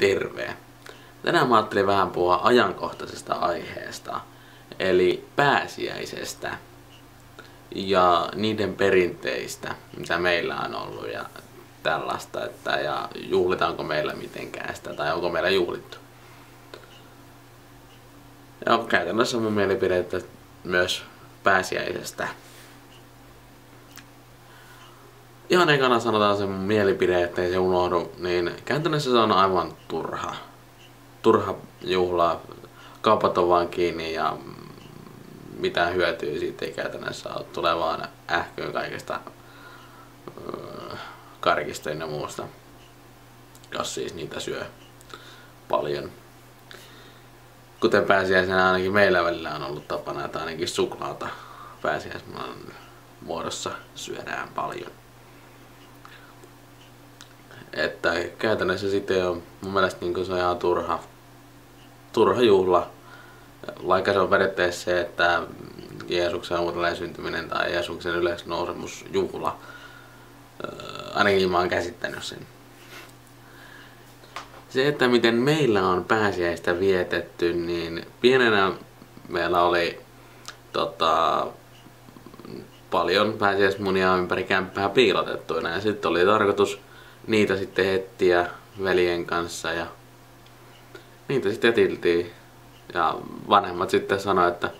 terve! Tänään mä ajattelin vähän puhua ajankohtaisesta aiheesta, eli pääsiäisestä ja niiden perinteistä, mitä meillä on ollut ja tällaista, että ja juhlitaanko meillä mitenkään sitä tai onko meillä juhlittu. Ja käytännössä mun mielipide, että myös pääsiäisestä. Ihan ekana sanotaan se mun mielipide, ettei se unohdu, niin käytännössä se on aivan turha. Turha juhla, kaupat on vaan kiinni ja mitään hyötyä siitä ei käytännössä ole. Tulee vaan ähkyä kaikesta öö, karkista ja muusta. Jos siis niitä syö paljon. Kuten pääsiäisenä ainakin meillä välillä on ollut tapana, että ainakin suklaata pääsiäismaan muodossa syödään paljon. Että käytännössä sitten on mun mielestä niin se on ihan turha, turha juhla. Vaikka se on periaatteessa se, että Jeesuksen uudelleen syntyminen tai Jeesuksen yleisnousemusjuhla, ainakin mä oon käsittänyt sen. Se, että miten meillä on pääsiäistä vietetty, niin pienenä meillä oli tota, paljon pääsiäismunia ympäri kämppää piilotettuina ja sitten oli tarkoitus niitä sitten etsiä veljen kanssa ja niitä sitten etiltiin. Ja vanhemmat sitten sanoi, että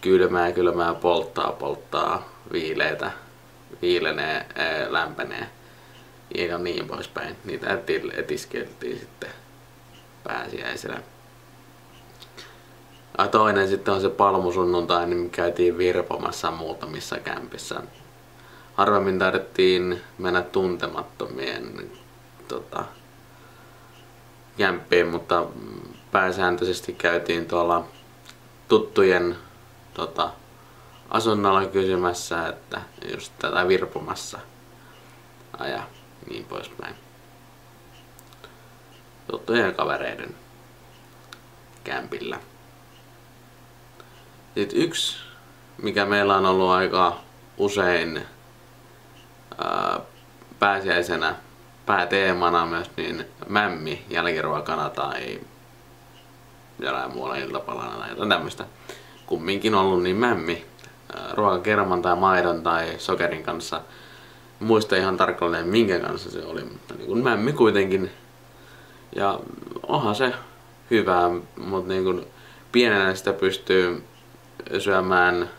kylmää, kylmää, polttaa, polttaa, viileitä, viilenee, lämpenee ja niin poispäin. Niitä etiskeltiin sitten pääsiäisenä. Ja toinen sitten on se palmusunnuntai, niin käytiin virpomassa muutamissa kämpissä. Harvemmin taidettiin mennä tuntemattomien tota, kämppiin, mutta pääsääntöisesti käytiin tuolla tuttujen tota, asunnolla kysymässä, että just tätä virpomassa. Ja niin poispäin. Tuttujen kavereiden kämpillä. Sitten yksi, mikä meillä on ollut aika usein pääsiäisenä pääteemana myös, niin mämmi jälkiruokana tai jollain muualla iltapalana tai jotain tämmöistä. Kumminkin ollut niin mämmi ruokakerman tai maidon tai sokerin kanssa. Muista ihan tarkalleen minkä kanssa se oli, mutta niin kuin mämmi kuitenkin. Ja onhan se hyvää, mutta niin kuin pienenä sitä pystyy syömään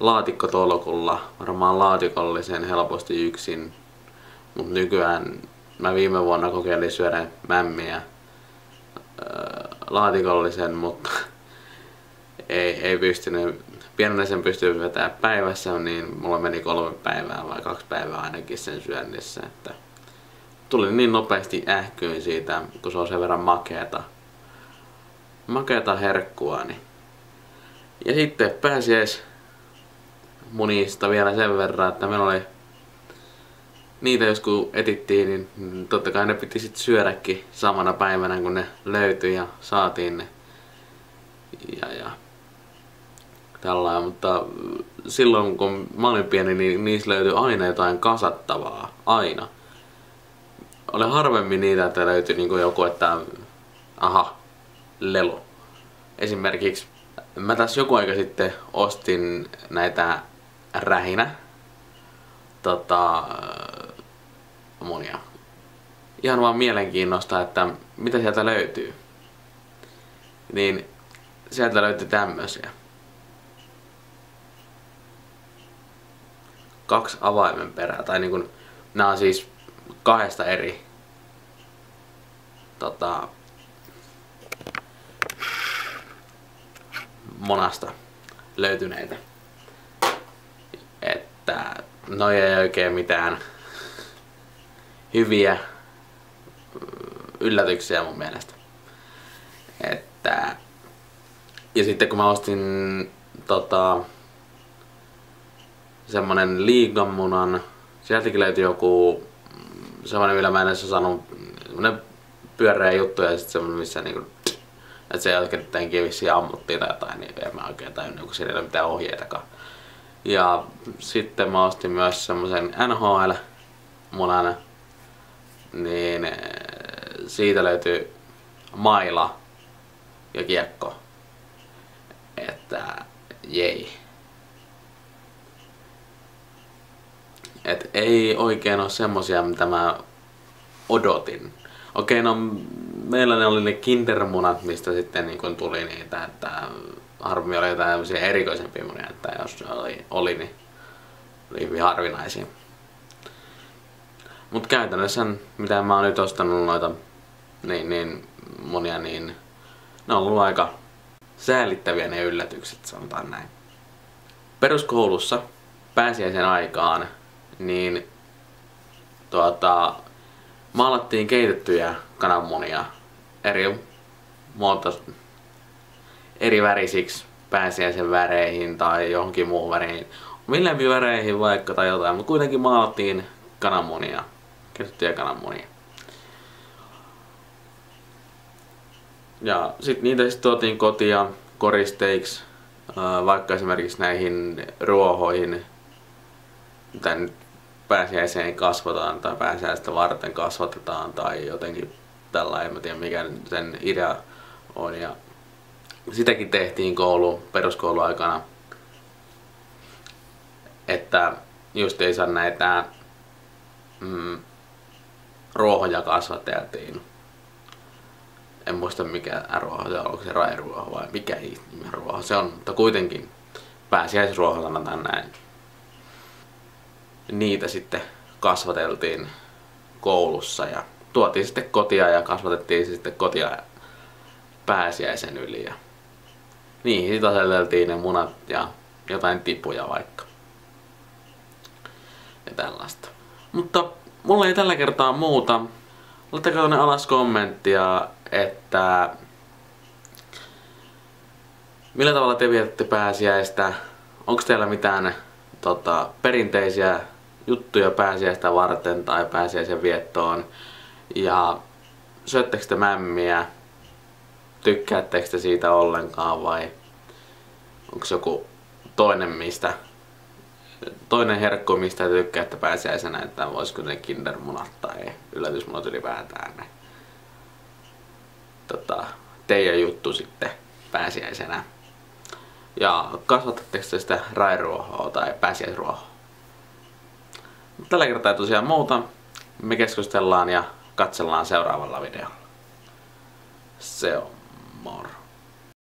laatikkotolkulla, varmaan laatikollisen helposti yksin. Mutta nykyään mä viime vuonna kokeilin syödä mämmiä laatikollisen, mutta ei, ei pystynyt, pienenä sen pystyy vetämään päivässä, niin mulla meni kolme päivää vai kaksi päivää ainakin sen syönnissä, että tuli niin nopeasti ähkyyn siitä, kun se on sen verran makeata, makeata herkkua, niin. Ja sitten pääsiäis munista vielä sen verran, että meillä oli niitä joskus etittiin, niin totta kai ne piti sitten syödäkin samana päivänä kun ne löytyi ja saatiin ne. Ja, ja tällä mutta silloin kun mä olin pieni, niin niissä löytyi aina jotain kasattavaa. Aina. Oli harvemmin niitä, että löytyi niin joku, että aha, lelu. Esimerkiksi Mä tässä joku aika sitten ostin näitä rähinä tota, munia. Ihan vaan mielenkiinnosta, että mitä sieltä löytyy. Niin sieltä löytyy tämmösiä. Kaksi avaimen perää, tai niin kun, nämä on siis kahdesta eri tota, monasta löytyneitä. Että noi ei oikein mitään hyviä yllätyksiä mun mielestä. Että ja sitten kun mä ostin tota semmonen liigamunan, sieltäkin löytyi joku semmonen millä mä en edes osannut semmonen pyöreä juttu ja sitten semmonen missä niinku että se jälkeen vissiin ammuttiin tai jotain, niin en mä oikein tajunnut, kun siinä ei ole mitään ohjeitakaan. Ja sitten mä ostin myös semmoisen NHL munana, niin eh, siitä löytyy maila ja kiekko. Että jei. Et ei oikein ole semmosia, mitä mä odotin. Okei, no meillä ne oli ne kindermunat, mistä sitten niin kun tuli niitä, että harmi oli jotain erikoisempia munia, että jos oli, oli niin oli hyvin harvinaisia. Mutta käytännössä, mitä mä oon nyt ostanut noita niin, niin monia, niin ne on ollut aika säälittäviä ne yllätykset, sanotaan näin. Peruskoulussa pääsiäisen aikaan, niin tuota, maalattiin keitettyjä kananmunia eri muoto, eri värisiksi pääsiäisen väreihin tai johonkin muuhun väreihin. Millä väreihin vaikka tai jotain, mutta kuitenkin maalattiin kananmunia, keitettyjä kananmunia. Ja sitten niitä sitten tuotiin kotia koristeiksi, vaikka esimerkiksi näihin ruohoihin, mitä nyt pääsiäiseen kasvataan tai pääsiäistä varten kasvatetaan tai jotenkin tällä, en mä tiedä mikä sen idea on. Ja sitäkin tehtiin koulu, peruskouluaikana, että just ei saa näitä mm, ruohoja kasvateltiin. En muista mikä ruoho se on, onko se rairuoho vai mikä ruoho se on, mutta kuitenkin pääsiäisruoho sanotaan näin niitä sitten kasvateltiin koulussa ja tuotiin sitten kotia ja kasvatettiin sitten kotia pääsiäisen yli. Ja niihin sitten aseteltiin ne munat ja jotain tipuja vaikka. Ja tällaista. Mutta mulla ei tällä kertaa muuta. Laittakaa tuonne alas kommenttia, että millä tavalla te vietätte pääsiäistä. Onko teillä mitään tota, perinteisiä juttuja pääsiäistä varten tai pääsiäisen viettoon. Ja syöttekö te mämmiä? Tykkäättekö te siitä ollenkaan vai onko joku toinen mistä toinen herkku, mistä te tykkäätte pääsiäisenä, että voisiko ne kindermunat tai yllätysmunat ylipäätään ne tota, teidän juttu sitten pääsiäisenä. Ja kasvatatteko te sitä rairuohoa tai pääsiäisruohoa? Tällä kertaa ei tosiaan muuta. Me keskustellaan ja katsellaan seuraavalla videolla. Se on